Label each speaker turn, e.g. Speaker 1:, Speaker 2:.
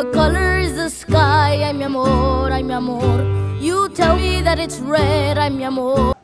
Speaker 1: What color is the sky? Ay, mi amor, ay, mi amor. You tell me that it's red, ay, mi amor.